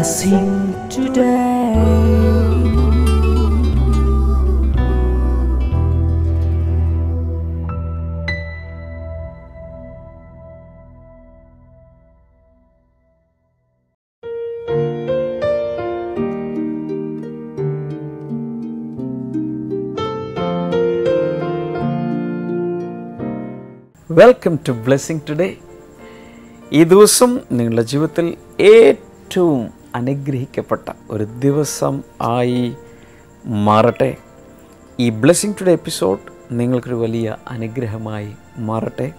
blessing today. Welcome to blessing today ഈ ദിവസം നിങ്ങളുടെ ജീവിതത്തിൽ ഏറ്റവും അനുഗ്രഹിക്കപ്പെട്ട ഒരു ദിവസം ആയി മാറട്ടെ. ഈ ബ്ലെസ്സിങ് ടുഡേ എപ്പിസോഡ് നിങ്ങൾക്കൊരു വലിയ അനുഗ്രഹമായി മാറട്ടെ.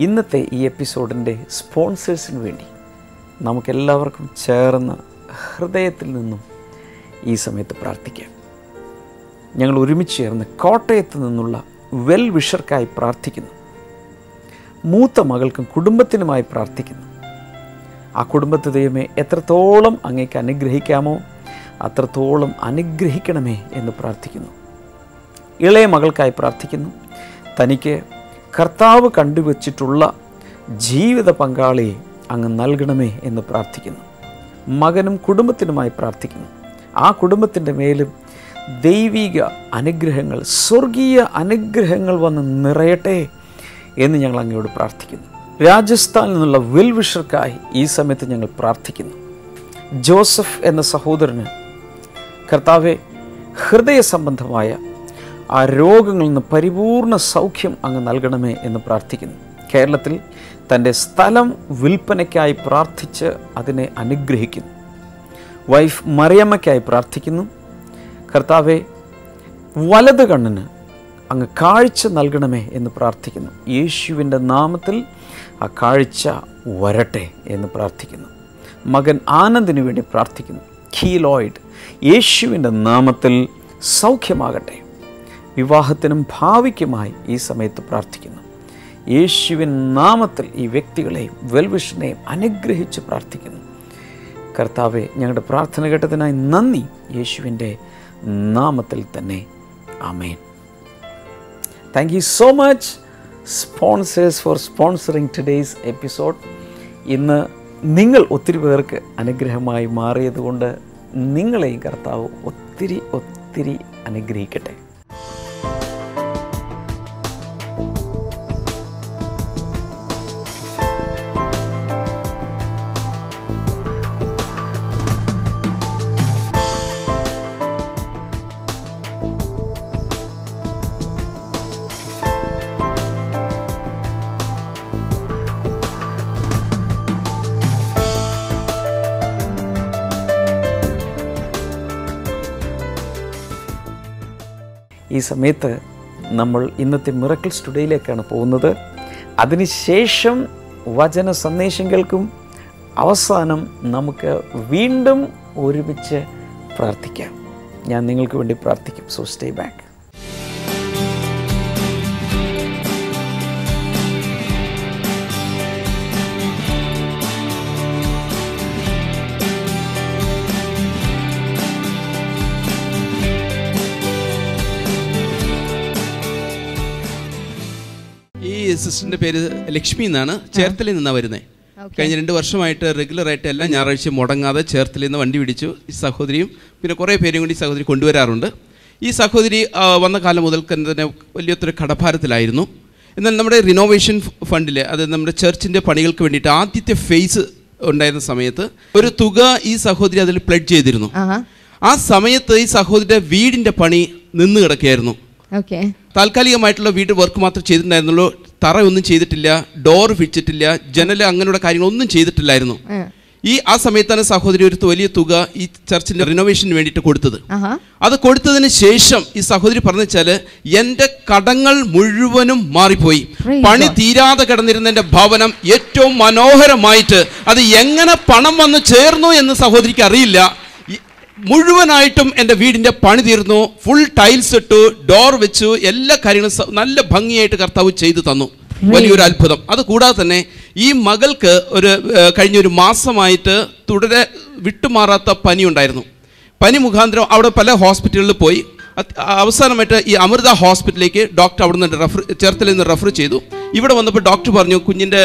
ഇന്നത്തെ ഈ എപ്പിസോഡിന്റെ സ്പോൺസേഴ്സിന് വേണ്ടി നമുക്കെല്ലാവർക്കും ചേർന്ന് ഹൃദയത്തിൽ നിന്നും ഈ സമയത്ത് പ്രാർത്ഥിക്കാം. ഞങ്ങൾ ഒരുമിച്ച് ചേർന്ന് കോട്ടയത്ത് നിന്നുള്ള വെൽ വിഷർക്കായി പ്രാർത്ഥിക്കുന്നു. മൂത്ത മകൾക്കും കുടുംബത്തിനുമായി പ്രാർത്ഥിക്കുന്നു. ആ കുടുംബത്തെ ദൈവമേ എത്രത്തോളം അങ്ങേക്ക് അനുഗ്രഹിക്കാമോ അത്രത്തോളം അനുഗ്രഹിക്കണമേ എന്ന് പ്രാർത്ഥിക്കുന്നു. ഇളയ മകൾക്കായി പ്രാർത്ഥിക്കുന്നു. തനിക്ക് കർത്താവ് കണ്ടുവച്ചിട്ടുള്ള ജീവിത പങ്കാളിയെ അങ്ങ് നൽകണമേ എന്ന് പ്രാർത്ഥിക്കുന്നു. മകനും കുടുംബത്തിനുമായി പ്രാർത്ഥിക്കുന്നു. ആ കുടുംബത്തിന്റെ മേലും ദൈവിക അനുഗ്രഹങ്ങൾ സ്വർഗീയ അനുഗ്രഹങ്ങൾ വന്ന് നിറയട്ടെ എന്ന് ഞങ്ങൾ അങ്ങയോട് പ്രാർത്ഥിക്കുന്നു. രാജസ്ഥാനിൽ നിന്നുള്ള വിൽവിഷർക്കായി ഈ സമയത്ത് ഞങ്ങൾ പ്രാർത്ഥിക്കുന്നു. ജോസഫ് എന്ന സഹോദരന് കർത്താവെ ഹൃദയ സംബന്ധമായ ആ രോഗങ്ങളിൽ നിന്ന് പരിപൂർണ സൗഖ്യം അങ്ങ് നൽകണമേ എന്ന് പ്രാർത്ഥിക്കുന്നു. കേരളത്തിൽ തന്റെ സ്ഥലം വിൽപ്പനയ്ക്കായി പ്രാർത്ഥിച്ച് അതിനെ അനുഗ്രഹിക്കുന്നു. വൈഫ് മറിയമ്മയ്ക്കായി പ്രാർത്ഥിക്കുന്നു. കർത്താവെ വലത് കണ്ണിന് അങ്ങ് കാഴ്ച നൽകണമേ എന്ന് പ്രാർത്ഥിക്കുന്നു. യേശുവിന്റെ നാമത്തിൽ ആ കാഴ്ച വരട്ടെ എന്ന് പ്രാർത്ഥിക്കുന്നു. മകൻ ആനന്ദിനു വേണ്ടി പ്രാർത്ഥിക്കുന്നു. കീലോയിഡ് യേശുവിന്റെ നാമത്തിൽ സൗഖ്യമാകട്ടെ. വിവാഹത്തിനും ഭാവിക്കുമായി ഈ സമയത്ത് പ്രാർത്ഥിക്കുന്നു. യേശുവിൻ നാമത്തിൽ ഈ വ്യക്തികളെയും വെൽവിഷനെയും അനുഗ്രഹിച്ച് പ്രാർത്ഥിക്കുന്നു. കർത്താവെ ഞങ്ങളുടെ പ്രാർത്ഥന കേട്ടതിനായി നന്ദി. യേശുവിന്റെ നാമത്തിൽ തന്നെ. ആമേൻ. Thank you so much sponsors for sponsoring today's episode ഇന്ന് നിങ്ങൾ ഒത്തിരി പേർക്ക് അനുഗ്രഹമായി മാറിയതുകൊണ്ട് നിങ്ങളെയും കർത്താവ് ഒത്തിരി ഒത്തിരി അനുഗ്രഹിക്കട്ടെ. സമയത്ത് നമ്മൾ ഇന്നത്തെ മിറക്കിൾ സ്റ്റുഡിയോയിലേക്കാണ് പോകുന്നത്. അതിനുശേഷം വചന സന്ദേശം കേൾക്കും അവസാനം നമുക്ക് വീണ്ടും ഒരുമിച്ച് പ്രാർത്ഥിക്കാം. ഞാൻ നിങ്ങൾക്ക് വേണ്ടി പ്രാർത്ഥിക്കും. സോ സ്റ്റേ ബാക്ക് സിസ്റ്ററിന്റെ പേര് ലക്ഷ്മി എന്നാണ്. ചേർത്തലയിൽ നിന്നാണ് വരുന്നത് കഴിഞ്ഞ രണ്ട് വർഷമായിട്ട് റെഗുലറായിട്ട് എല്ലാ ഞായറാഴ്ചയും മുടങ്ങാതെ ചേർത്തലയിൽ നിന്ന് വണ്ടി പിടിച്ചു ഈ സഹോദരിയും പിന്നെ കുറേ പേരും കൂടി ഈ സഹോദരി കൊണ്ടുവരാറുണ്ട്. ഈ സഹോദരി വന്ന കാലം മുതൽ തന്നെ വലിയൊരു കടഭാരത്തിലായിരുന്നു. എന്നാൽ നമ്മുടെ റിനോവേഷൻ ഫണ്ടിൽ അത് നമ്മുടെ ചർച്ചിന്റെ പണികൾക്ക് വേണ്ടിയിട്ട് ആദ്യത്തെ ഫേസ് ഉണ്ടായിരുന്ന സമയത്ത് ഒരു തുക ഈ സഹോദരി അതിൽ പ്ലഡ് ചെയ്തിരുന്നു. ആ സമയത്ത് ഈ സഹോദരിയുടെ വീടിന്റെ പണി നിന്ന് കിടക്കുകയായിരുന്നു. താൽക്കാലികമായിട്ടുള്ള വീട് വർക്ക് മാത്രം ചെയ്തിട്ടുണ്ടായിരുന്നുള്ളൂ. തറ ഒന്നും ചെയ്തിട്ടില്ല ഡോർ പിടിച്ചിട്ടില്ല ജനൽ അങ്ങനെയുള്ള കാര്യങ്ങളൊന്നും ചെയ്തിട്ടില്ലായിരുന്നു. ഈ ആ സമയത്താണ് സഹോദരി ഒരു വലിയ തുക ഈ ചർച്ചിന്റെ റിനോവേഷന് വേണ്ടിയിട്ട് കൊടുത്തത്. അത് കൊടുത്തതിന് ശേഷം ഈ സഹോദരി പറഞ്ഞു വെച്ചാൽ എന്റെ കടങ്ങൾ മുഴുവനും മാറിപ്പോയി. പണി തീരാതെ കിടന്നിരുന്ന എന്റെ ഭവനം ഏറ്റവും മനോഹരമായിട്ട് അത് എങ്ങനെ പണം വന്ന് ചേർന്നു എന്ന് സഹോദരിക്ക് അറിയില്ല. മുഴുവനായിട്ടും എന്റെ വീടിന്റെ പണി തീർന്നു. ഫുൾ ടൈൽസ് ഇട്ടു ഡോർ വെച്ചു എല്ലാ കാര്യങ്ങളും നല്ല ഭംഗിയായിട്ട് കർത്താവ് ചെയ്തു തന്നു. വലിയൊരു അത്ഭുതം. അത് കൂടാതെ തന്നെ ഈ മകൾക്ക് ഒരു കഴിഞ്ഞൊരു കഴിഞ്ഞ ഒരു മാസമായിട്ട് തുടരെ വിട്ടുമാറാത്ത പനി ഉണ്ടായിരുന്നു. പനി മുഖാന്തരം അവിടെ പല ഹോസ്പിറ്റലുകളിൽ പോയി. അവസാനമായിട്ട് ഈ അമൃത ഹോസ്പിറ്റലിലേക്ക് ഡോക്ടർ അവിടെ നിന്ന് റെഫർ ചേർത്തലിൽ നിന്ന് റെഫർ ചെയ്തു. ഇവിടെ വന്നപ്പോൾ ഡോക്ടർ പറഞ്ഞു കുഞ്ഞിന്റെ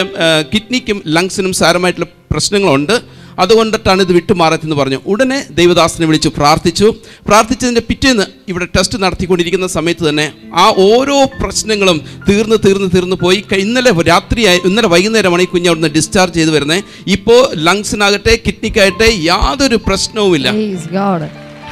കിഡ്നിക്കും ലങ്സിനും സാരമായിട്ടുള്ള പ്രശ്നങ്ങളുണ്ട്. അതുകൊണ്ടിട്ടാണ് ഇത് വിട്ടുമാറത്തെന്ന് പറഞ്ഞു. ഉടനെ ദൈവദാസനെ വിളിച്ചു പ്രാർത്ഥിച്ചു. പ്രാർത്ഥിച്ചതിന്റെ പിറ്റേന്ന് ഇവിടെ ടെസ്റ്റ് നടത്തിക്കൊണ്ടിരിക്കുന്ന സമയത്ത് തന്നെ ആ ഓരോ പ്രശ്നങ്ങളും തീർന്ന് തീർന്ന് തീർന്ന് പോയി. ഇന്നലെ രാത്രിയായി ഇന്നലെ വൈകുന്നേരമാണ് ഈ കുഞ്ഞ് അവിടുന്ന് ഡിസ്ചാർജ് ചെയ്ത് വരുന്നത്. ഇപ്പോൾ ലങ്സിനാകട്ടെ കിഡ്നിക്കാകട്ടെ യാതൊരു പ്രശ്നവുമില്ല.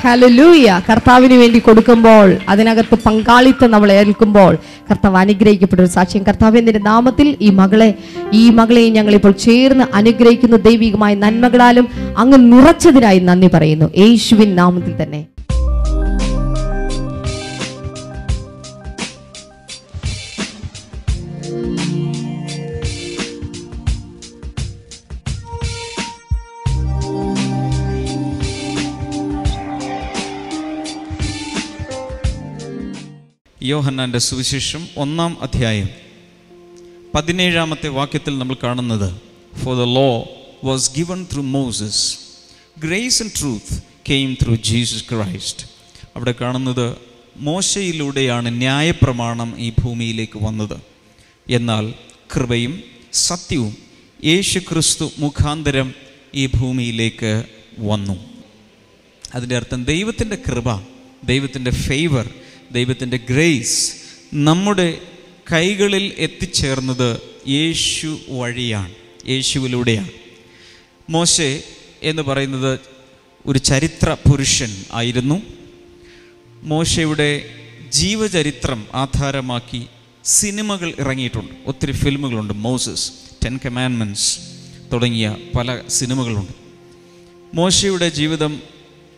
God. കർത്താവിന് വേണ്ടി കൊടുക്കുമ്പോൾ അതിനകത്ത് പങ്കാളിത്തം നമ്മൾ ഏൽക്കുമ്പോൾ കർത്താവ് അനുഗ്രഹിക്കപ്പെട്ട ഒരു സാക്ഷ്യം. കർത്താവിന്റെ നാമത്തിൽ ഈ മകളെ ഈ മകളെയും ഞങ്ങളിപ്പോൾ ചേർന്ന് അനുഗ്രഹിക്കുന്ന ദൈവികമായ നന്മകളാലും അങ്ങ് നിറച്ചതിനായി നന്ദി പറയുന്നു. യേശുവിൻ നാമത്തിൽ തന്നെ. യോഹന്നാന്റെ സുവിശേഷം ഒന്നാം അധ്യായം. പതിനേഴാമത്തെ വാക്യത്തിൽ നമ്മൾ കാണുന്നത് for the law was given through Moses grace and truth came through Jesus Christ അവിടെ കാണുന്നത് മോശയിലൂടെയാണ് ന്യായപ്രമാണം ഈ ഭൂമിയിലേക്ക് വന്നത്. എന്നാൽ കൃപയും സത്യവും യേശു ക്രിസ്തു മുഖാന്തരം ഈ ഭൂമിയിലേക്ക് വന്നു. അതിന്റെ അർത്ഥം ദൈവത്തിന്റെ കൃപ ദൈവത്തിന്റെ ഫേവർ ദൈവത്തിന്റെ ഗ്രേസ് നമ്മുടെ കൈകളിൽ എത്തിച്ചേർന്നത് യേശു വഴിയാണ് യേശുവിലൂടെയാണ്. മോശെ എന്ന് പറയുന്നത് ഒരു ചരിത്ര പുരുഷൻ ആയിരുന്നു. മോശയുടെ ജീവചരിത്രം ആധാരമാക്കി സിനിമകൾ ഇറങ്ങിയിട്ടുണ്ട്. ഒത്തിരി ഫിലിമുകളുണ്ട്. മോസസ് ടെൻ കമാൻമെന്റ്സ് തുടങ്ങിയ പല സിനിമകളുണ്ട്. മോശയുടെ ജീവിതം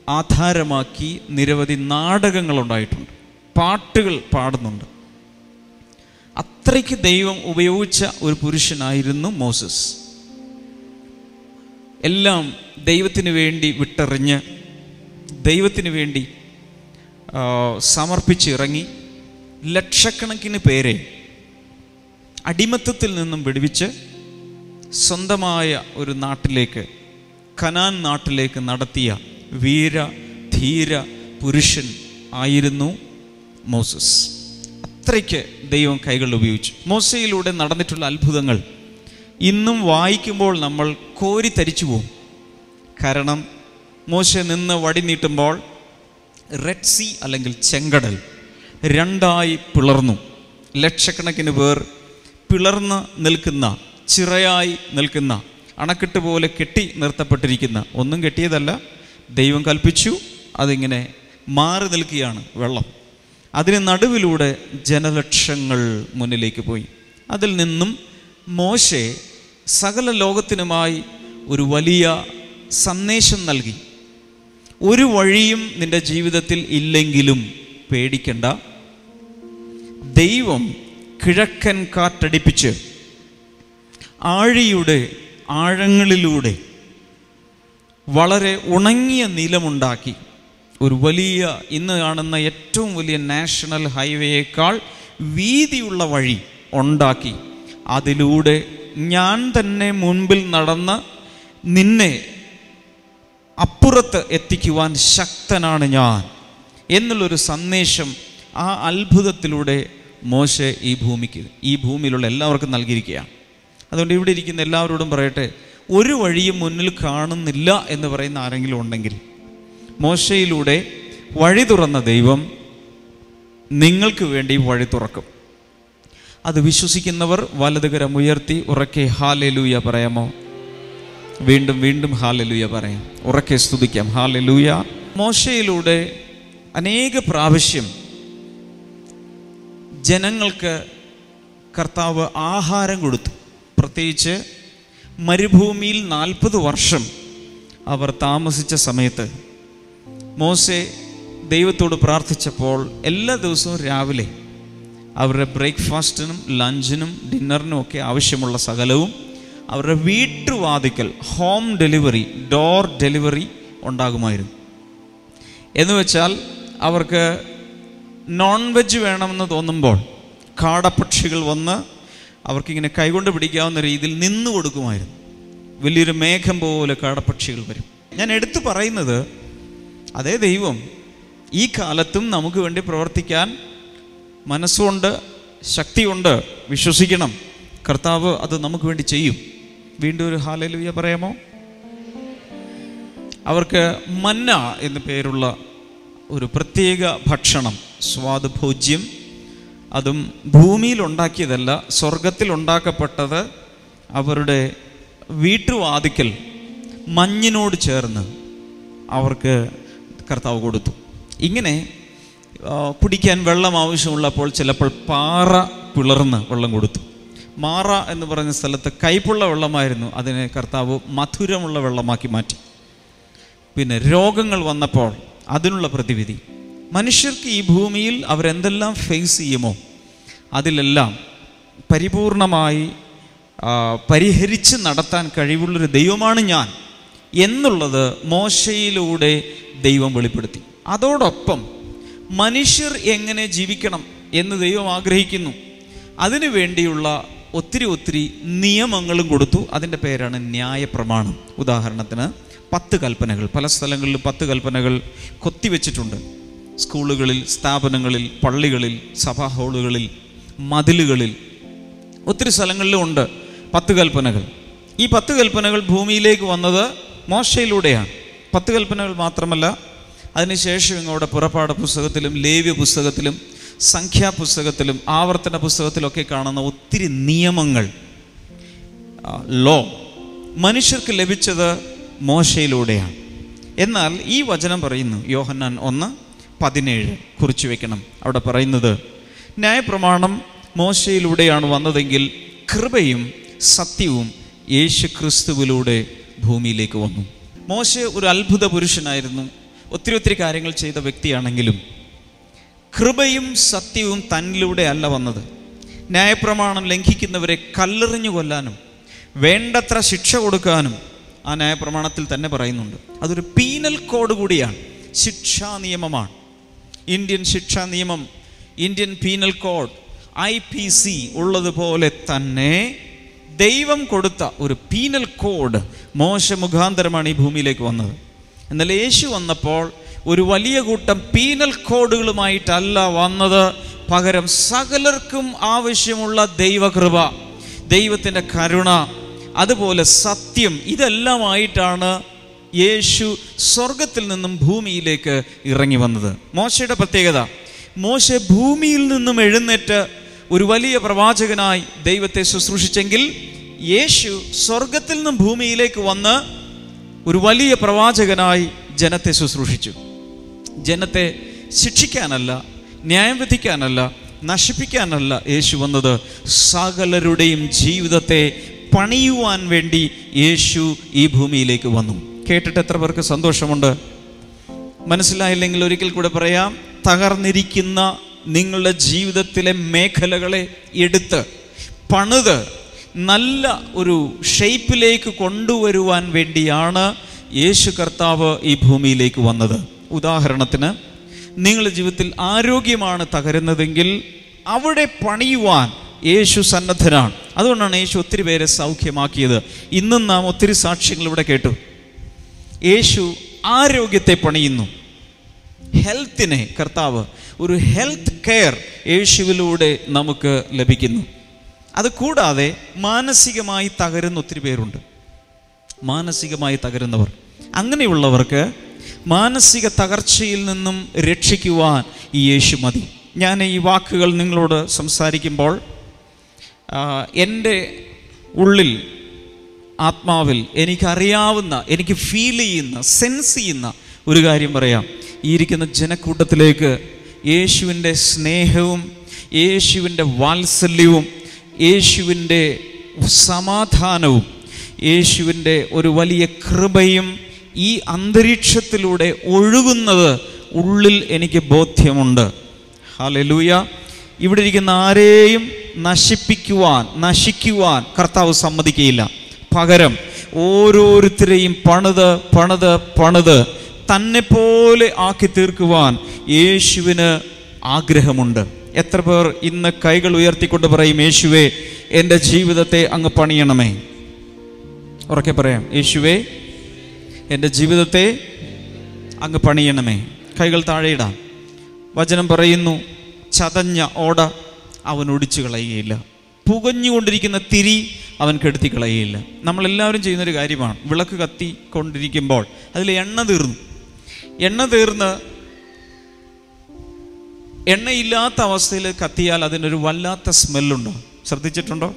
ആധാരമാക്കി നിരവധി നാടകങ്ങളുണ്ടായിട്ടുണ്ട്. പാട്ടുകൾ പാടുന്നുണ്ട്. അത്രയ്ക്ക് ദൈവം ഉപയോഗിച്ച ഒരു പുരുഷനായിരുന്നു മോസസ്. എല്ലാം ദൈവത്തിന് വേണ്ടി വിട്ടെറിഞ്ഞ് ദൈവത്തിന് വേണ്ടി സമർപ്പിച്ചിറങ്ങി ലക്ഷക്കണക്കിന് പേരെ അടിമത്തത്തിൽ നിന്നും വിടുവിച്ച് സ്വന്തമായ ഒരു നാട്ടിലേക്ക് കനാൻ നാട്ടിലേക്ക് നടത്തിയ വീര ധീര പുരുഷൻ ആയിരുന്നു മോസസ്. അത്രയ്ക്ക് ദൈവം കൈകൾ ഉപയോഗിച്ചു. മോശയിലൂടെ നടന്നിട്ടുള്ള അത്ഭുതങ്ങൾ ഇന്നും വായിക്കുമ്പോൾ നമ്മൾ കോരി തരിച്ചു പോവും കാരണം മോശ നിന്ന് വടി നീട്ടുമ്പോൾ റെഡ് സി അല്ലെങ്കിൽ ചെങ്കടൽ രണ്ടായി പിളർന്നു. ലക്ഷക്കണക്കിന് പേർ പിളർന്ന് നിൽക്കുന്ന ചിറയായി നിൽക്കുന്ന അണക്കെട്ട് പോലെ കെട്ടി നിർത്തപ്പെട്ടിരിക്കുന്ന ഒന്നും കെട്ടിയതല്ല. ദൈവം കൽപ്പിച്ചു അതിങ്ങനെ മാറി നിൽക്കുകയാണ് വെള്ളം. അതിന് നടുവിലൂടെ ജനലക്ഷങ്ങൾ മുന്നിലേക്ക് പോയി. അതിൽ നിന്നും മോശെ സകല ലോകത്തിനുമായി ഒരു വലിയ സന്ദേശം നൽകി. ഒരു വഴിയും നിന്റെ ജീവിതത്തിൽ ഇല്ലെങ്കിലും പേടിക്കണ്ട. ദൈവം കിഴക്കൻ കാറ്റടിപ്പിച്ച് ആഴിയുടെ ആഴങ്ങളിലൂടെ വളരെ ഉണങ്ങിയ നിലമുണ്ടാക്കി. ഒരു വലിയ ഇന്ന് കാണുന്ന ഏറ്റവും വലിയ നാഷണൽ ഹൈവേയേക്കാൾ വീതിയുള്ള വഴി ഉണ്ടാക്കി. അതിലൂടെ ഞാൻ തന്നെ മുൻപിൽ നടന്ന് നിന്നെ അപ്പുറത്ത് എത്തിക്കുവാൻ ശക്തനാണ് ഞാൻ എന്നുള്ളൊരു സന്ദേശം ആ അത്ഭുതത്തിലൂടെ മോശ ഈ ഭൂമിക്ക് ഈ ഭൂമിയിലുള്ള എല്ലാവർക്കും നൽകിയിരിക്കുകയാണ്. അതുകൊണ്ട് ഇവിടെ ഇരിക്കുന്ന എല്ലാവരോടും പറയട്ടെ ഒരു വഴിയും മുന്നിൽ കാണുന്നില്ല എന്ന് പറയുന്ന ആരെങ്കിലും ഉണ്ടെങ്കിൽ മോശയിലൂടെ വഴി തുറന്ന ദൈവം നിങ്ങൾക്ക് വേണ്ടി വഴി തുറക്കും. അത് വിശ്വസിക്കുന്നവർ വലതുകരം ഉയർത്തി ഉറക്കെ ഹാലലൂയ പറയാമോ? വീണ്ടും വീണ്ടും ഹാലലൂയ പറയാം. ഉറക്കെ സ്തുതിക്കാം. ഹാലലൂയ. മോശയിലൂടെ അനേക പ്രാവശ്യം ജനങ്ങൾക്ക് കർത്താവ് ആഹാരം കൊടുത്തു. പ്രത്യേകിച്ച് മരുഭൂമിയിൽ നാൽപ്പത് വർഷം അവർ താമസിച്ച സമയത്ത് മോശെ ദൈവത്തോട് പ്രാർത്ഥിച്ചപ്പോൾ എല്ലാ ദിവസവും രാവിലെ അവരുടെ ബ്രേക്ക്ഫാസ്റ്റിനും ലഞ്ചിനും ഡിന്നറിനും ഒക്കെ ആവശ്യമുള്ള സകലവും അവരുടെ വീട്ടുവാതിക്കൽ ഹോം ഡെലിവറി ഡോർ ഡെലിവറി ഉണ്ടാകുമായിരുന്നു. എന്ന് വെച്ചാൽ അവർക്ക് നോൺ വെജ് വേണമെന്ന് തോന്നുമ്പോൾ കാടപ്പക്ഷികൾ വന്ന് അവർക്കിങ്ങനെ കൈകൊണ്ട് പിടിക്കാവുന്ന രീതിയിൽ നിന്ന് കൊടുക്കുമായിരുന്നു വലിയൊരു മേഘം പോലെ കാടപ്പക്ഷികൾ വരും. ഞാൻ എടുത്തു പറയുന്നത് അതേ ദൈവം ഈ കാലത്തും നമുക്ക് വേണ്ടി പ്രവർത്തിക്കാൻ മനസ്സുണ്ട് ശക്തിയുണ്ട്. വിശ്വസിക്കണം. കർത്താവ് അത് നമുക്ക് വേണ്ടി ചെയ്യും. വീണ്ടും ഒരു ഹാലലുയ പറയാമോ? അവർക്ക് മന്ന എന്ന് പേരുള്ള ഒരു പ്രത്യേക ഭക്ഷണം സ്വാദഭോജ്യം. അതും ഭൂമിയിൽ ഉണ്ടാക്കിയതല്ല സ്വർഗത്തിൽ ഉണ്ടാക്കപ്പെട്ടത് അവരുടെ വീട്ടുവാതിക്കൽ മഞ്ഞിനോട് ചേർന്ന് അവർക്ക് കർത്താവ് കൊടുത്തു. ഇങ്ങനെ കുടിക്കാൻ വെള്ളം ആവശ്യമുള്ളപ്പോൾ ചിലപ്പോൾ പാറ പിളർന്ന് വെള്ളം കൊടുത്തു. മാറ എന്ന് പറഞ്ഞ സ്ഥലത്ത് കയ്പുള്ള വെള്ളമായിരുന്നു. അതിനെ കർത്താവ് മധുരമുള്ള വെള്ളമാക്കി മാറ്റി. പിന്നെ രോഗങ്ങൾ വന്നപ്പോൾ അതിനുള്ള പ്രതിവിധി. മനുഷ്യർക്ക് ഈ ഭൂമിയിൽ അവരെന്തെല്ലാം ഫേസ് ചെയ്യുമോ അതിലെല്ലാം പരിപൂർണമായി പരിഹരിച്ച് നടത്താൻ കഴിവുള്ളൊരു ദൈവമാണ് ഞാൻ. എന്നുള്ളത് മോശയിലൂടെ ദൈവം വെളിപ്പെടുത്തി. അതോടൊപ്പം മനുഷ്യർ എങ്ങനെ ജീവിക്കണം എന്ന് ദൈവം ആഗ്രഹിക്കുന്നു. അതിനു വേണ്ടിയുള്ള ഒത്തിരി ഒത്തിരി നിയമങ്ങളും കൊടുത്തു. അതിന്റെ പേരാണ് ന്യായപ്രമാണം. ഉദാഹരണത്തിന് പത്ത് കൽപ്പനകൾ. പല സ്ഥലങ്ങളിലും പത്ത് കൽപ്പനകൾ കൊത്തിവെച്ചിട്ടുണ്ട് സ്കൂളുകളിൽ സ്ഥാപനങ്ങളിൽ പള്ളികളിൽ സഭാ ഹാളുകളിൽ മതിലുകളിൽ. ഒത്തിരി സ്ഥലങ്ങളിലും ഉണ്ട് പത്ത് കൽപ്പനകൾ. ഈ പത്ത് കൽപ്പനകൾ ഭൂമിയിലേക്ക് വന്നത് മോശയിലൂടെയാണ്. പത്ത് കൽപ്പനകൾ മാത്രമല്ല അതിനുശേഷം ഇങ്ങോട്ട് പുറപ്പാട് പുസ്തകത്തിലും ലേവ്യ പുസ്തകത്തിലും സംഖ്യാ പുസ്തകത്തിലും ആവർത്തന പുസ്തകത്തിലൊക്കെ കാണുന്ന ഒത്തിരി നിയമങ്ങൾ. ലോ. മനുഷ്യർക്ക് ലഭിച്ചത് മോശയിലൂടെയാണ്. എന്നാൽ ഈ വചനം പറയുന്നു യോഹന്നാൻ ഒന്ന് പതിനേഴ് കുറിച്ചു വെക്കണം. അവിടെ പറയുന്നത് ന്യായപ്രമാണം മോശയിലൂടെയാണ് വന്നതെങ്കിൽ കൃപയും സത്യവും യേശു ക്രിസ്തുവിലൂടെ ഭൂമിയിലേക്ക് വന്നു. മോശ ഒരു അത്ഭുത പുരുഷനായിരുന്നു. ഒത്തിരി ഒത്തിരി കാര്യങ്ങൾ ചെയ്ത വ്യക്തിയാണെങ്കിലും കൃപയും സത്യവും തന്നിലൂടെ അല്ല വന്നത്. ന്യായപ്രമാണം ലംഘിക്കുന്നവരെ കല്ലെറിഞ്ഞു കൊല്ലാനും വേണ്ടത്ര ശിക്ഷ കൊടുക്കാനും ആ ന്യായപ്രമാണത്തിൽ തന്നെ പറയുന്നുണ്ട്. അതൊരു പീനൽ കോഡ് കൂടിയാണ്. ശിക്ഷാ നിയമമാണ്. ഇന്ത്യൻ ശിക്ഷാ നിയമം Indian penal code I P C ഉള്ളതുപോലെ തന്നെ ദൈവം കൊടുത്ത ഒരു പീനൽ കോഡ് മോശ മുഖാന്തരമാണ് ഈ ഭൂമിയിലേക്ക് വന്നത്. എന്നാൽ യേശു വന്നപ്പോൾ ഒരു വലിയ കൂട്ടം പീനൽ കോഡുകളുമായിട്ടല്ല വന്നത്. പകരം സകലർക്കും ആവശ്യമുള്ള ദൈവകൃപ ദൈവത്തിന്റെ കരുണ അതുപോലെ സത്യം ഇതെല്ലാമായിട്ടാണ് യേശു സ്വർഗത്തിൽ നിന്നും ഭൂമിയിലേക്ക് ഇറങ്ങി വന്നത്. മോശയുടെ പ്രത്യേകത മോശ ഭൂമിയിൽ നിന്നും എഴുന്നേറ്റ് ഒരു വലിയ പ്രവാചകനായി ദൈവത്തെ ശുശ്രൂഷിച്ചെങ്കിൽ യേശു സ്വർഗത്തിൽ നിന്നും ഭൂമിയിലേക്ക് വന്ന് ഒരു വലിയ പ്രവാചകനായി ജനത്തെ ശുശ്രൂഷിച്ചു. ജനത്തെ ശിക്ഷിക്കാനല്ല ന്യായം വിധിക്കാനല്ല നശിപ്പിക്കാനല്ല യേശു വന്നത്. സകലരുടെയും ജീവിതത്തെ പണിയുവാൻ വേണ്ടി യേശു ഈ ഭൂമിയിലേക്ക് വന്നു. കേട്ടിട്ട് എത്ര പേർക്ക് സന്തോഷമുണ്ട്? മനസ്സിലായില്ലെങ്കിൽ ഒരിക്കൽ കൂടെ പറയാം തകർന്നിരിക്കുന്ന നിങ്ങളുടെ ജീവിതത്തിലെ മേഖലകളെ എടുത്ത് പണിത് നല്ല ഒരു ഷേപ്പിലേക്ക് കൊണ്ടുവരുവാൻ വേണ്ടിയാണ് യേശു കർത്താവ് ഈ ഭൂമിയിലേക്ക് വന്നത്. ഉദാഹരണത്തിന് നിങ്ങളുടെ ജീവിതത്തിൽ ആരോഗ്യമാണ് തകരുന്നതെങ്കിൽ അവിടെ പണിയുവാൻ യേശു സന്നദ്ധനാണ്. അതുകൊണ്ടാണ് യേശു ഒത്തിരി പേരെ സൗഖ്യമാക്കിയത്. ഇന്നും നാം ഒത്തിരി സാക്ഷ്യങ്ങൾ ഇവിടെ കേട്ടു. യേശു ആരോഗ്യത്തെ പണിയുന്നു. ഹെൽത്തിനെ കർത്താവ് ഒരു ഹെൽത്ത് കെയർ യേശുവിലൂടെ നമുക്ക് ലഭിക്കുന്നു. അത് കൂടാതെ മാനസികമായി തകരുന്ന ഒത്തിരി പേരുണ്ട്. മാനസികമായി തകരുന്നവർ. അങ്ങനെയുള്ളവർക്ക് മാനസിക തകർച്ചയിൽ നിന്നും രക്ഷിക്കുവാൻ ഈ യേശു മതി. ഞാൻ ഈ വാക്കുകൾ നിങ്ങളോട് സംസാരിക്കുമ്പോൾ എന്റെ ഉള്ളിൽ ആത്മാവിൽ എനിക്കറിയാവുന്ന എനിക്ക് ഫീൽ ചെയ്യുന്ന സെൻസ് ചെയ്യുന്ന ഒരു കാര്യം പറയാം. ഈ ഇരിക്കുന്ന ജനക്കൂട്ടത്തിലേക്ക് യേശുവിന്റെ സ്നേഹവും യേശുവിന്റെ വാത്സല്യവും യേശുവിന്റെ സമാധാനവും യേശുവിന്റെ ഒരു വലിയ കൃപയും ഈ അന്തരീക്ഷത്തിലൂടെ ഒഴുകുന്നത് ഉള്ളിൽ എനിക്ക് ബോധ്യമുണ്ട്. ഹാലലൂയ ഇവിടെ ഇരിക്കുന്ന ആരെയും നശിപ്പിക്കുവാൻ നശിക്കുവാൻ കർത്താവ് സമ്മതിക്കുകയില്ല പകരം ഓരോരുത്തരെയും പണിത് പണിത് പണിത് തന്നെപ്പോലെ പോലെ ആക്കി തീർക്കുവാൻ യേശുവിന് ആഗ്രഹമുണ്ട്. എത്ര പേർ ഇന്ന് കൈകൾ ഉയർത്തിക്കൊണ്ട് പറയും യേശുവേ എന്റെ ജീവിതത്തെ അങ്ങ് പണിയണമേ. ഉറക്കെ പറയാം യേശുവേ എന്റെ ജീവിതത്തെ അങ്ങ് പണിയണമേ. കൈകൾ താഴെയിടാം വചനം പറയുന്നു ചതഞ്ഞ ഓട അവൻ ഒടിച്ചു കളയുകയില്ല. പുകഞ്ഞുകൊണ്ടിരിക്കുന്ന തിരി അവൻ കെടുത്തി കളയുകയില്ല. നമ്മളെല്ലാവരും ചെയ്യുന്നൊരു കാര്യമാണ് വിളക്ക് കത്തിക്കൊണ്ടിരിക്കുമ്പോൾ അതിൽ എണ്ണ തീർന്നു. എണ്ണ തീർന്ന് എണ്ണയില്ലാത്ത അവസ്ഥയിൽ കത്തിയാൽ അതിനൊരു വല്ലാത്ത സ്മെല്ലുണ്ടോ. ശ്രദ്ധിച്ചിട്ടുണ്ടോ?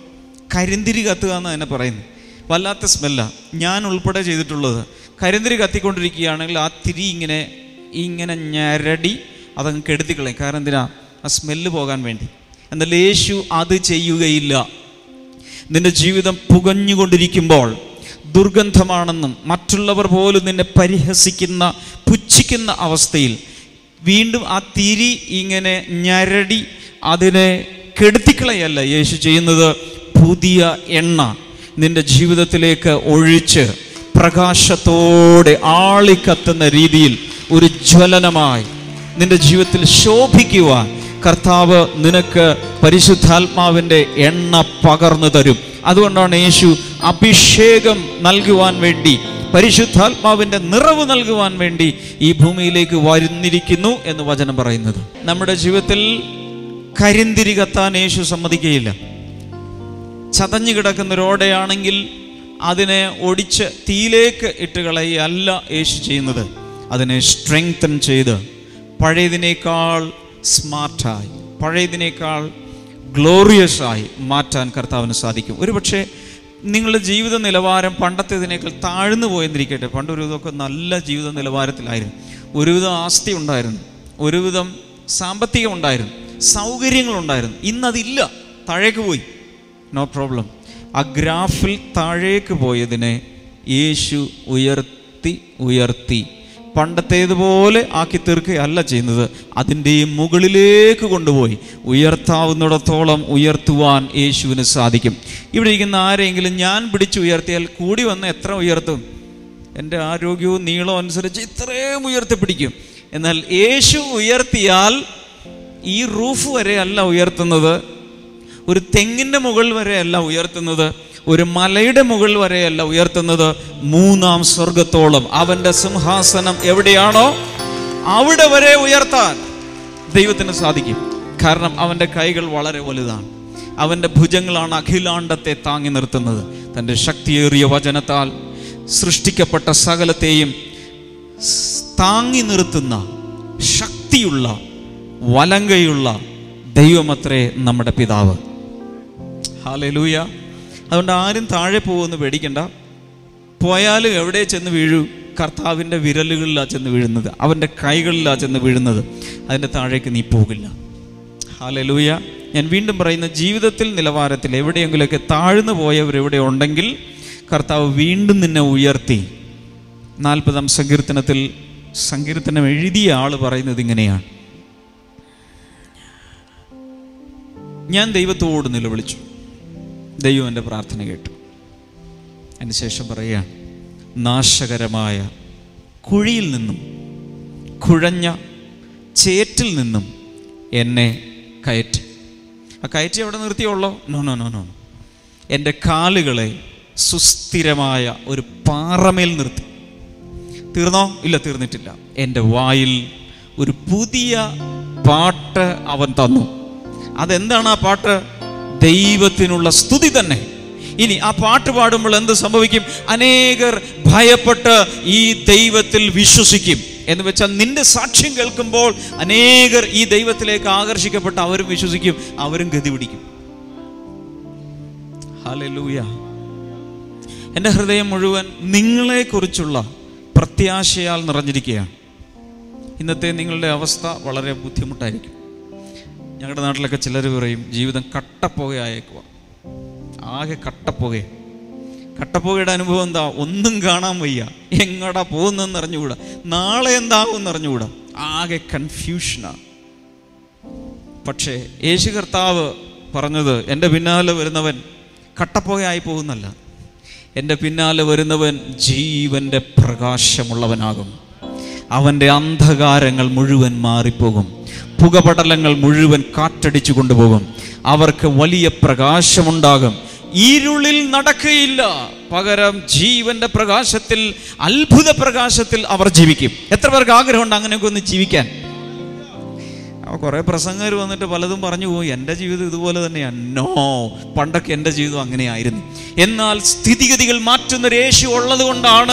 കരിന്തിരി കത്തുക എന്ന് തന്നെ പറയുന്നത്. വല്ലാത്ത സ്മെല്ലാണ് ഞാൻ ഉൾപ്പെടെ ചെയ്തിട്ടുള്ളത്. കരിന്തിരി കത്തിക്കൊണ്ടിരിക്കുകയാണെങ്കിൽ ആ തിരി ഇങ്ങനെ ഇങ്ങനെ ഞരടി അതങ്ങ് കെടുത്തിക്കളയും. കാരണം എന്തിനാ? ആ സ്മെല്ല് പോകാൻ വേണ്ടി. എന്നാൽ യേശു അത് ചെയ്യുകയില്ല. നിന്റെ ജീവിതം പുകഞ്ഞുകൊണ്ടിരിക്കുമ്പോൾ ദുർഗന്ധമാണെന്നും മറ്റുള്ളവർ പോലും നിന്നെ പരിഹസിക്കുന്ന പുച്ഛിക്കുന്ന അവസ്ഥയിൽ വീണ്ടും ആ തിരി ഇങ്ങനെ ഞരടി അതിനെ കെടുത്തിക്കളയല്ല. യേശു ചെയ്യുന്നത് പുതിയ എണ്ണ നിന്റെ ജീവിതത്തിലേക്ക് ഒഴിച്ച് പ്രകാശത്തോടെ ആളിക്കത്തുന്ന രീതിയിൽ ഒരു ജ്വലനമായി നിന്റെ ജീവിതത്തിൽ ശോഭിക്കുവാൻ കർത്താവ് നിനക്ക് പരിശുദ്ധാത്മാവിന്റെ എണ്ണ പകർന്നു തരും. അതുകൊണ്ടാണ് യേശു അഭിഷേകം നൽകുവാൻ വേണ്ടി പരിശുദ്ധാത്മാവിന്റെ നിറവ് നൽകുവാൻ വേണ്ടി ഈ ഭൂമിയിലേക്ക് വരുന്നിരിക്കുന്നു എന്ന് വചനം പറയുന്നത്. നമ്മുടെ ജീവിതത്തിൽ കരിന്തിരി കത്താൻ യേശു സമ്മതിക്കുകയില്ല. ചതഞ്ഞു കിടക്കുന്ന ഒരോടെയാണെങ്കിൽ അതിനെ ഒടിച്ച് തീയിലേക്ക് ഇട്ട് കളയല്ല യേശു ചെയ്യുന്നത്. അതിനെ സ്ട്രെങ്തൻ ചെയ്ത് പഴയതിനേക്കാൾ സ്മാർട്ടായി പഴയതിനേക്കാൾ ഗ്ലോറിയസ് ആയി മാറ്റാൻ കർത്താവിന് സാധിക്കും. ഒരുപക്ഷെ നിങ്ങളുടെ ജീവിത നിലവാരം പണ്ടത്തേതിനേക്കാൾ താഴ്ന്നു പോയെന്നിരിക്കട്ടെ. പണ്ടൊരു വിധമൊക്കെ നല്ല ജീവിത നിലവാരത്തിലായിരുന്നു. ഒരുവിധം ആസ്തി ഉണ്ടായിരുന്നു. ഒരുവിധം സാമ്പത്തികം ഉണ്ടായിരുന്നു. സൗകര്യങ്ങളുണ്ടായിരുന്നു ഇന്നതില്ല. താഴേക്ക് പോയി. നോ പ്രോബ്ലം ആ ഗ്രാഫിൽ താഴേക്ക് പോയതിനെ യേശു ഉയർത്തി ഉയർത്തി. പണ്ടത്തേതുപോലെ ആക്കി തീർക്കുകയല്ല ചെയ്യുന്നത്. അതിന്റെയും മുകളിലേക്ക് കൊണ്ടുപോയി. ഉയർത്താവുന്നിടത്തോളം ഉയർത്തുവാൻ യേശുവിന് സാധിക്കും. ഇവിടെ ഇരിക്കുന്ന ആരെങ്കിലും ഞാൻ പിടിച്ചു ഉയർത്തിയാൽ കൂടി വന്ന് എത്ര ഉയർത്തും? എന്റെ ആരോഗ്യവും നീളവും അനുസരിച്ച് ഇത്രയും ഉയർത്തിപ്പിടിക്കും എന്നാൽ യേശു ഉയർത്തിയാൽ ഈ റൂഫ് വരെ അല്ല ഉയർത്തുന്നത്. ഒരു തെങ്ങിന്റെ മുകൾ വരെ അല്ല ഉയർത്തുന്നത്. ഒരു മലയുടെ മുകൾ വരെയല്ല ഉയർത്തുന്നത്. മൂന്നാം സ്വർഗത്തോളം. അവന്റെ സിംഹാസനം എവിടെയാണോ? അവിടെ വരെ ഉയർത്താൻ ദൈവത്തിന് സാധിക്കും. കാരണം അവന്റെ കൈകൾ വളരെ വലുതാണ്. അവന്റെ ഭുജങ്ങളാണ് അഖിലാണ്ടത്തെ താങ്ങി നിർത്തുന്നത്. തന്റെ ശക്തിയേറിയ വചനത്താൽ സൃഷ്ടിക്കപ്പെട്ട സകലത്തെയും താങ്ങി നിർത്തുന്ന ശക്തിയുള്ള വലങ്കയുള്ള ദൈവമത്രേ നമ്മുടെ പിതാവ്. ഹാലലൂയ അതുകൊണ്ട് ആരും താഴെ പോകുമെന്ന് പേടിക്കണ്ട. പോയാലും എവിടെ ചെന്ന് വീഴൂ? കർത്താവിന്റെ വിരലുകളിലാണ് ചെന്ന് വീഴുന്നത്. അവന്റെ കൈകളിലാണ് ചെന്ന് വീഴുന്നത്. അതിന്റെ താഴേക്ക് നീ പോകില്ല. ഹാലലൂയ ഞാൻ വീണ്ടും പറയുന്ന ജീവിതത്തിൽ നിലവാരത്തിൽ എവിടെയെങ്കിലുമൊക്കെ താഴ്ന്നു പോയവർ എവിടെ ഉണ്ടെങ്കിൽ കർത്താവ് വീണ്ടും നിന്നെ ഉയർത്തി. നാൽപ്പതാം സങ്കീർത്തനത്തിൽ സങ്കീർത്തനം എഴുതിയ ആൾ പറയുന്നത് ഇങ്ങനെയാണ്. ഞാൻ ദൈവത്തോട് നിലവിളിച്ചു. ദൈവം എന്റെ പ്രാർത്ഥന കേട്ടു. അതിന് ശേഷം പറയുകയാണ് നാശകരമായ കുഴിയിൽ നിന്നും കുഴഞ്ഞ ചേറ്റിൽ നിന്നും എന്നെ കയറ്റി. ആ കയറ്റി അവിടെ നിർത്തിയുള്ളോ? നോ നോ നോ നോ എന്റെ കാലുകളെ സുസ്ഥിരമായ ഒരു പാറമേൽ നിർത്തി. തീർന്നോ? ഇല്ല തീർന്നിട്ടില്ല. എന്റെ വായിൽ ഒരു പുതിയ പാട്ട് അവൻ തന്നു. അതെന്താണ് ആ പാട്ട്? ദൈവത്തിനുള്ള സ്തുതി തന്നെ. ഇനി ആ പാട്ട് പാടുമ്പോൾ എന്ത് സംഭവിക്കും? അനേകർ ഭയപ്പെട്ട് ഈ ദൈവത്തിൽ വിശ്വസിക്കും. എന്ന് വെച്ചാൽ നിന്റെ സാക്ഷ്യം കേൾക്കുമ്പോൾ അനേകർ ഈ ദൈവത്തിലേക്ക് ആകർഷിക്കപ്പെട്ട് അവരും വിശ്വസിക്കും അവരും ഗതി പിടിക്കും. ഹല്ലേലൂയ. എന്റെ ഹൃദയം മുഴുവൻ നിങ്ങളെക്കുറിച്ചുള്ള പ്രത്യാശയാൽ നിറഞ്ഞിരിക്കുകയാണ്. ഇന്നത്തെ നിങ്ങളുടെ അവസ്ഥ വളരെ ബുദ്ധിമുട്ടായിരിക്കും. ഞങ്ങളുടെ നാട്ടിലൊക്കെ ചിലർ പറയും ജീവിതം കട്ടപ്പുകയായേക്കുക ആകെ കട്ടപ്പുക. കട്ടപ്പുകയുടെ അനുഭവം എന്താ? ഒന്നും കാണാൻ വയ്യ. എങ്ങടാ പോകുന്നതെന്ന് അറിഞ്ഞുകൂടാ. നാളെ എന്താകും എന്ന് അറിഞ്ഞുകൂടാ. ആകെ കൺഫ്യൂഷനാണ് പക്ഷേ യേശു കർത്താവ് പറഞ്ഞത് എന്റെ പിന്നാലെ വരുന്നവൻ കട്ടപ്പുകയായി പോകുന്നല്ല. എന്റെ പിന്നാലെ വരുന്നവൻ ജീവന്റെ പ്രകാശമുള്ളവനാകും. അവന്റെ അന്ധകാരങ്ങൾ മുഴുവൻ മാറിപ്പോകും. പുകപടലങ്ങൾ മുഴുവൻ കാറ്റടിച്ചു കൊണ്ടുപോകും. അവർക്ക് വലിയ പ്രകാശമുണ്ടാകും. ഇരുളിൽ നടക്കുകയില്ല. പകരം ജീവന്റെ പ്രകാശത്തിൽ അത്ഭുത പ്രകാശത്തിൽ അവർ ജീവിക്കും. എത്ര പേർക്ക് ആഗ്രഹമുണ്ട് അങ്ങനെയൊക്കെ ഒന്ന് ജീവിക്കാൻ? കുറെ കുറേ പ്രസംഗർ വന്നിട്ട് പലതും പറഞ്ഞു പോയി. എന്റെ ജീവിതം ഇതുപോലെ തന്നെയാണ് നോ പണ്ടൊക്കെ എന്റെ ജീവിതം അങ്ങനെയായിരുന്നു. എന്നാൽ സ്ഥിതിഗതികൾ മാറ്റുന്ന ഒരു ഉള്ളത് കൊണ്ടാണ്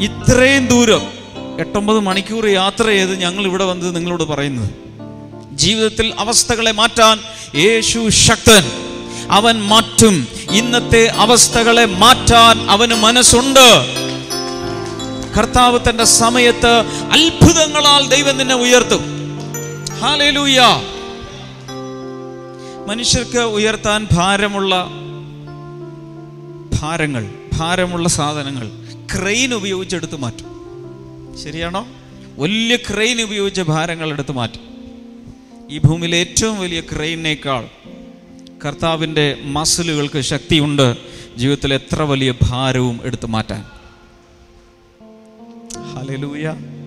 ഇത്രയും ദൂരം എട്ടൊമ്പത് മണിക്കൂർ യാത്ര ചെയ്ത് ഞങ്ങൾ ഇവിടെ വന്നത് നിങ്ങളോട് പറയുന്നത്. ജീവിതത്തിൽ അവസ്ഥകളെ മാറ്റാൻ യേശു ശക്തൻ. അവൻ മാറ്റും. ഇന്നത്തെ അവസ്ഥകളെ മാറ്റാൻ അവന് മനസ്സുണ്ട്. കർത്താവ് തന്റെ സമയത്ത് അത്ഭുതങ്ങളാൽ ദൈവം നിന്നെ ഉയർത്തും. മനുഷ്യർക്ക് ഉയർത്താൻ ഭാരമുള്ള ഭാരങ്ങൾ ഭാരമുള്ള സാധനങ്ങൾ ക്രെയിൻ ഉപയോഗിച്ചെടുത്ത് മാറ്റും. ശരിയാണോ? വലിയ ക്രെയിൻ ഉപയോഗിച്ച് ഭാരങ്ങൾ എടുത്ത് മാറ്റും. ഈ ഭൂമിയിലെ ഏറ്റവും വലിയ ക്രെയിനേക്കാൾ കർത്താവിന്റെ മസിലുകൾക്ക് ശക്തിയുണ്ട്. ജീവിതത്തിൽ എത്ര വലിയ ഭാരവും എടുത്തു മാറ്റാൻ. ഹല്ലേലൂയ.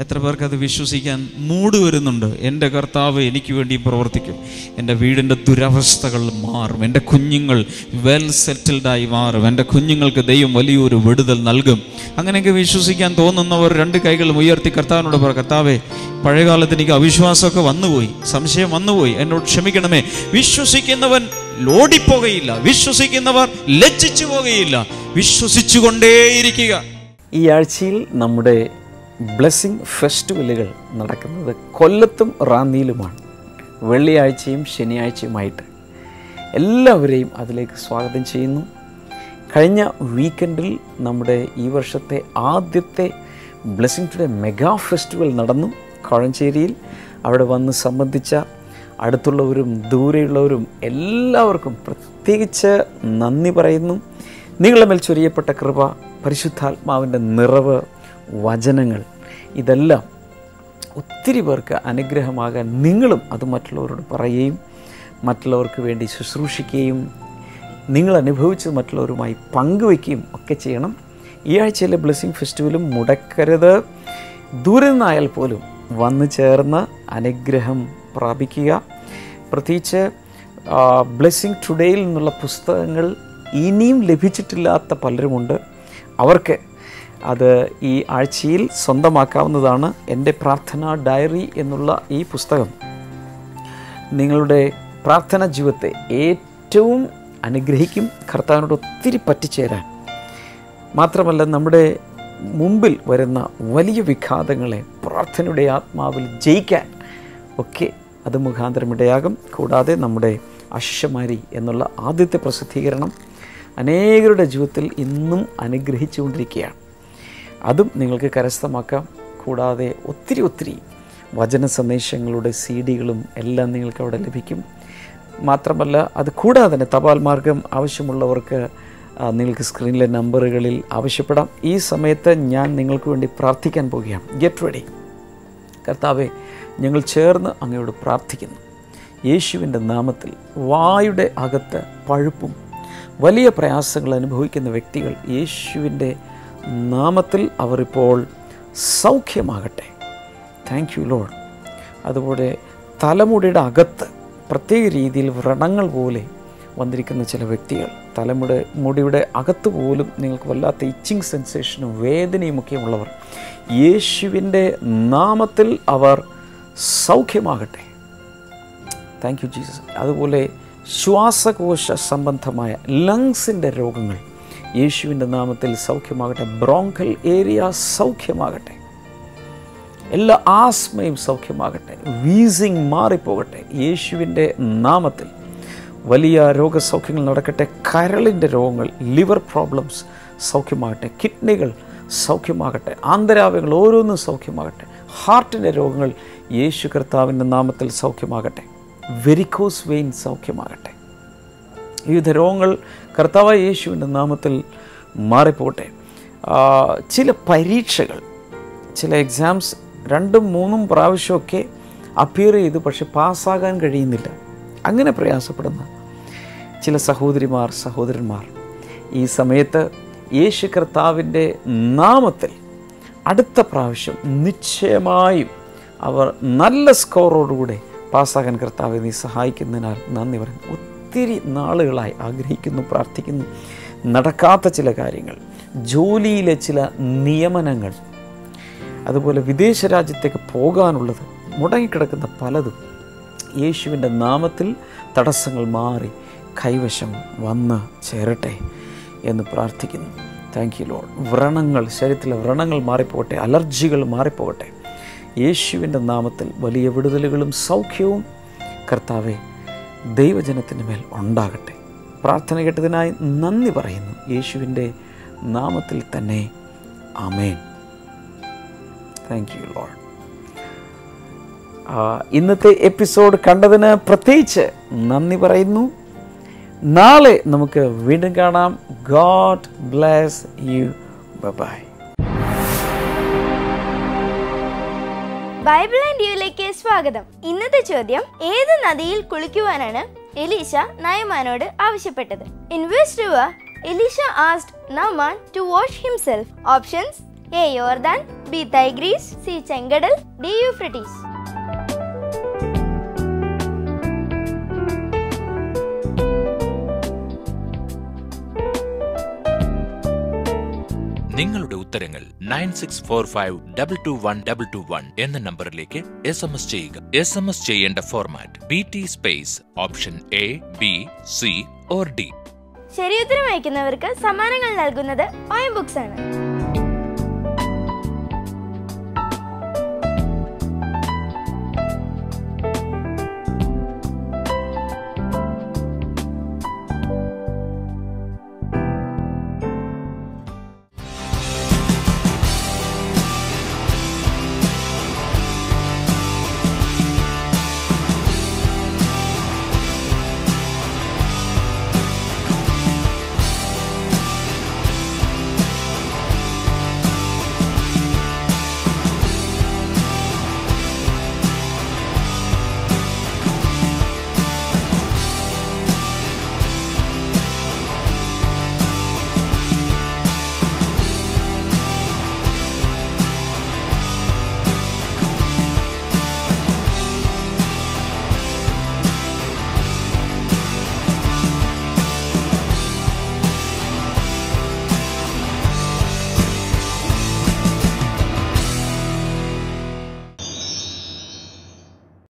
എത്ര പേർക്ക് അത് വിശ്വസിക്കാൻ മൂട് വരുന്നുണ്ട്? എന്റെ കർത്താവ് എനിക്ക് വേണ്ടി പ്രവർത്തിക്കും. എന്റെ വീടിന്റെ ദുരവസ്ഥകൾ മാറും. എന്റെ കുഞ്ഞുങ്ങൾ വെൽ സെറ്റിൽഡായി മാറും. എന്റെ കുഞ്ഞുങ്ങൾക്ക് ദൈവം വലിയൊരു വിടുതൽ നൽകും. അങ്ങനെയൊക്കെ വിശ്വസിക്കാൻ തോന്നുന്നവർ രണ്ട് കൈകളും ഉയർത്തി കർത്താവിനോട് പറ കർത്താവേ പഴയകാലത്ത് എനിക്ക് അവിശ്വാസമൊക്കെ വന്നുപോയി. സംശയം വന്നുപോയി. എന്നോട് ക്ഷമിക്കണമേ. വിശ്വസിക്കുന്നവൻ ലോടിപ്പോകയില്ല. വിശ്വസിക്കുന്നവർ ലജ്ജിച്ചു പോകയില്ല. വിശ്വസിച്ചുകൊണ്ടേയിരിക്കുക. ഈ ആഴ്ചയിൽ നമ്മുടെ ബ്ലെസ്സിങ് ഫെസ്റ്റിവലുകൾ നടക്കുന്നത് കൊല്ലത്തും റാന്നിയിലുമാണ്. വെള്ളിയാഴ്ചയും ശനിയാഴ്ചയുമായിട്ട്. എല്ലാവരെയും അതിലേക്ക് സ്വാഗതം ചെയ്യുന്നു. കഴിഞ്ഞ വീക്കെൻഡിൽ നമ്മുടെ ഈ വർഷത്തെ ആദ്യത്തെ ബ്ലെസ്സിങ് ടുഡേ മെഗാ ഫെസ്റ്റിവൽ നടന്നു കോഴഞ്ചേരിയിൽ. അവിടെ വന്ന് സംബന്ധിച്ച അടുത്തുള്ളവരും ദൂരെയുള്ളവരും എല്ലാവർക്കും പ്രത്യേകിച്ച് നന്ദി പറയുന്നു. നിങ്ങളുടെ മേൽ ചൊരിയപ്പെട്ട കൃപ പരിശുദ്ധാത്മാവിന്റെ നിറവ് വചനങ്ങൾ ഇതെല്ലാം ഒത്തിരി പേർക്ക് അനുഗ്രഹമാകാൻ നിങ്ങളും അത് മറ്റുള്ളവരോട് പറയുകയും മറ്റുള്ളവർക്ക് വേണ്ടി ശുശ്രൂഷിക്കുകയും നിങ്ങൾ അനുഭവിച്ചത് മറ്റുള്ളവരുമായി പങ്കുവയ്ക്കുകയും ഒക്കെ ചെയ്യണം. ഈ ആഴ്ചയിലെ ബ്ലെസ്സിങ് ഫെസ്റ്റിവലും മുടക്കരുത്. ദൂരെ നിന്നായാൽ പോലും വന്നു ചേർന്ന് അനുഗ്രഹം പ്രാപിക്കുക. പ്രത്യേകിച്ച് ബ്ലെസ്സിങ് ടുഡേയിൽ നിന്നുള്ള പുസ്തകങ്ങൾ ഇനിയും ലഭിച്ചിട്ടില്ലാത്ത പലരുമുണ്ട്. അവർക്ക് അത് ഈ ആഴ്ചയിൽ സ്വന്തമാക്കാവുന്നതാണ് എന്റെ പ്രാർത്ഥന ഡയറി എന്നുള്ള ഈ പുസ്തകം. നിങ്ങളുടെ പ്രാർത്ഥന ജീവിതത്തെ ഏറ്റവും അനുഗ്രഹിക്കും കർത്താവിനോട് ഒത്തിരി പറ്റിച്ചേരാൻ. മാത്രമല്ല നമ്മുടെ മുമ്പിൽ വരുന്ന വലിയ വിഘാതങ്ങളെ പ്രാർത്ഥനയുടെ ആത്മാവിൽ ജയിക്കാൻ ഒക്കെ അത് മുഖാന്തരമിടയാകും. കൂടാതെ നമ്മുടെ അശിഷമാരി എന്നുള്ള ആദ്യത്തെ പ്രസിദ്ധീകരണം അനേകരുടെ ജീവിതത്തിൽ ഇന്നും അനുഗ്രഹിച്ചുകൊണ്ടിരിക്കുകയാണ്. അതും നിങ്ങൾക്ക് കരസ്ഥമാക്കാം. കൂടാതെ ഒത്തിരി ഒത്തിരി വചന സന്ദേശങ്ങളുടെ സി ഡികളും എല്ലാം നിങ്ങൾക്ക് അവിടെ ലഭിക്കും. മാത്രമല്ല അത് കൂടാതെ തന്നെ തപാൽ മാർഗം ആവശ്യമുള്ളവർക്ക് നിങ്ങൾക്ക് സ്ക്രീനിലെ നമ്പറുകളിൽ ആവശ്യപ്പെടാം. ഈ സമയത്ത് ഞാൻ നിങ്ങൾക്ക് വേണ്ടി പ്രാർത്ഥിക്കാൻ പോവുകയാണ്. ഗെറ്റ് റെഡി കർത്താവെ ഞങ്ങൾ ചേർന്ന് അങ്ങയോട് പ്രാർത്ഥിക്കുന്നു. യേശുവിന്റെ നാമത്തിൽ വായുടെ അകത്ത് പഴുപ്പും വലിയ പ്രയാസങ്ങൾ അനുഭവിക്കുന്ന വ്യക്തികൾ യേശുവിന്റെ നാമത്തിൽ അവരിപ്പോൾ സൗഖ്യമാകട്ടെ. താങ്ക് യു ലോഡ് അതുപോലെ തലമുടിയുടെ അകത്ത് പ്രത്യേക രീതിയിൽ വ്രണങ്ങൾ പോലെ വന്നിരിക്കുന്ന ചില വ്യക്തികൾ തലമുടി മുടിയുടെ അകത്ത് പോലും നിങ്ങൾക്ക് വല്ലാത്ത ഇച്ചിങ് സെൻസേഷനും വേദനയും ഒക്കെ ഉള്ളവർ യേശുവിന്റെ നാമത്തിൽ അവർ സൗഖ്യമാകട്ടെ. താങ്ക് യു ജീസസ് അതുപോലെ ശ്വാസകോശ സംബന്ധമായ ലങ്സിന്റെ രോഗങ്ങൾ യേശുവിന്റെ നാമത്തിൽ സൗഖ്യമാകട്ടെ. ബ്രോങ്കൽ ഏരിയ സൗഖ്യമാകട്ടെ. എല്ലാ ആസ്മയും സൗഖ്യമാകട്ടെ. വീസിങ് മാറിപ്പോകട്ടെ. യേശുവിന്റെ നാമത്തിൽ വലിയ രോഗസൗഖ്യങ്ങൾ നടക്കട്ടെ. കരളിന്റെ രോഗങ്ങൾ ലിവർ പ്രോബ്ലംസ് സൗഖ്യമാകട്ടെ. കിഡ്നികൾ സൗഖ്യമാകട്ടെ. ആന്തരാവയങ്ങൾ ഓരോന്നും സൗഖ്യമാകട്ടെ. ഹാർട്ടിന്റെ രോഗങ്ങൾ യേശു കർത്താവിന്റെ നാമത്തിൽ സൗഖ്യമാകട്ടെ. വെരിക്കോസ് വെയിൻ സൗഖ്യമാകട്ടെ. വിവിധ രോഗങ്ങൾ കർത്താവായ യേശുവിന്റെ നാമത്തിൽ മാറിപ്പോട്ടെ ചില പരീക്ഷകൾ ചില എക്സാംസ് രണ്ടും മൂന്നും പ്രാവശ്യമൊക്കെ അപ്പിയർ ചെയ്തു പക്ഷെ പാസ്സാകാൻ കഴിയുന്നില്ല. അങ്ങനെ പ്രയാസപ്പെടുന്ന ചില സഹോദരിമാർ സഹോദരന്മാർ ഈ സമയത്ത് യേശു കർത്താവിന്റെ നാമത്തിൽ അടുത്ത പ്രാവശ്യം നിശ്ചയമായും അവർ നല്ല സ്കോറോടുകൂടെ പാസ്സാകാൻ കർത്താവ് നീ സഹായിക്കുന്നതിനാൽ നന്ദി പറയുന്നു. ഒത്തിരി നാളുകളായി ആഗ്രഹിക്കുന്നു പ്രാർത്ഥിക്കുന്നു. നടക്കാത്ത ചില കാര്യങ്ങൾ ജോലിയിലെ ചില നിയമനങ്ങൾ അതുപോലെ വിദേശ രാജ്യത്തേക്ക് പോകാനുള്ളത് മുടങ്ങിക്കിടക്കുന്ന പലതും യേശുവിന്റെ നാമത്തിൽ തടസ്സങ്ങൾ മാറി കൈവശം വന്ന് ചേരട്ടെ എന്ന് പ്രാർത്ഥിക്കുന്നു. താങ്ക് യു ലോഡ് വ്രണങ്ങൾ ശരീരത്തിലെ വ്രണങ്ങൾ മാറിപ്പോകട്ടെ അലർജികൾ മാറിപ്പോകട്ടെ. യേശുവിന്റെ നാമത്തിൽ വലിയ വിടുതലുകളും സൗഖ്യവും കർത്താവെ ദൈവജനത്തിന് മേൽ ഉണ്ടാകട്ടെ. പ്രാർത്ഥന കേട്ടതിനായി നന്ദി പറയുന്നു. യേശുവിന്റെ നാമത്തിൽ തന്നെ അമേൻ താങ്ക് യു ലോഡ് ഇന്നത്തെ എപ്പിസോഡ് കണ്ടതിന് പ്രത്യേകിച്ച് നന്ദി പറയുന്നു. നാളെ നമുക്ക് വീണ്ടും കാണാം. God bless you bye Bible and യുയിലേക്ക് സ്വാഗതം. ഇന്നത്തെ ചോദ്യം ഏത് നദിയിൽ കുളിക്കുവാനാണ് എലീഷ നയമാനോട് ആവശ്യപ്പെട്ടത്? In which Elisha asked Naaman to wash himself options A യോർദാൻ ബി തൈഗ്രീസ് സി ചെങ്കടൽ ഡി യൂഫ്രട്ടീസ് നിങ്ങളുടെ ഉത്തരങ്ങൾ nine six four five double two one double two one എന്ന നമ്പറിലേക്ക് എസ് എം എസ് ചെയ്യുക. എസ് എം എസ് ചെയ്യേണ്ട format B T space option A B C or D ശരിയുത്തരം അയക്കുന്നവർക്ക് സമ്മാനങ്ങൾ നൽകുന്നത് ഓയം ബുക്സ് ആണ്.